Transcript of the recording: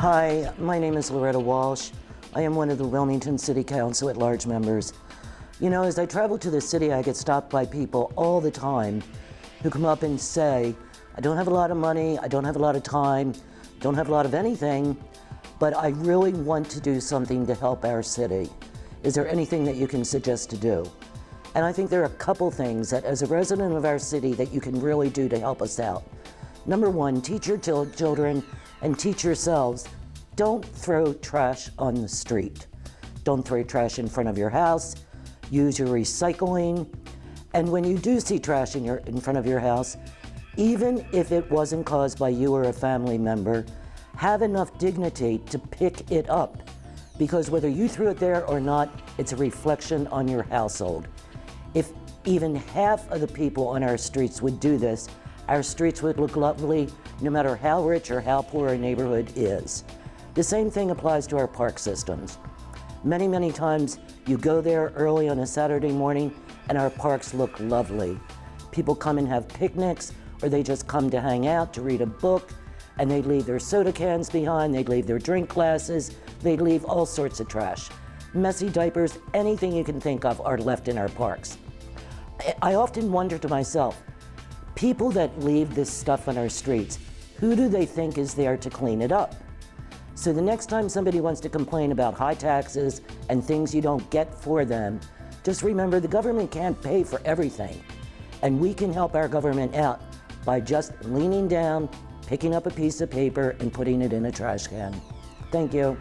Hi, my name is Loretta Walsh. I am one of the Wilmington City Council at large members. You know, as I travel to the city, I get stopped by people all the time who come up and say, I don't have a lot of money, I don't have a lot of time, don't have a lot of anything, but I really want to do something to help our city. Is there anything that you can suggest to do? And I think there are a couple things that, as a resident of our city, that you can really do to help us out. Number one, teach your children and teach yourselves don't throw trash on the street. Don't throw trash in front of your house. Use your recycling. And when you do see trash in, your, in front of your house, even if it wasn't caused by you or a family member, have enough dignity to pick it up. Because whether you threw it there or not, it's a reflection on your household. If even half of the people on our streets would do this, our streets would look lovely no matter how rich or how poor a neighborhood is. The same thing applies to our park systems. Many, many times you go there early on a Saturday morning and our parks look lovely. People come and have picnics or they just come to hang out, to read a book, and they leave their soda cans behind, they leave their drink glasses, they leave all sorts of trash. Messy diapers, anything you can think of are left in our parks. I often wonder to myself, people that leave this stuff on our streets, who do they think is there to clean it up? So the next time somebody wants to complain about high taxes and things you don't get for them, just remember the government can't pay for everything. And we can help our government out by just leaning down, picking up a piece of paper, and putting it in a trash can. Thank you.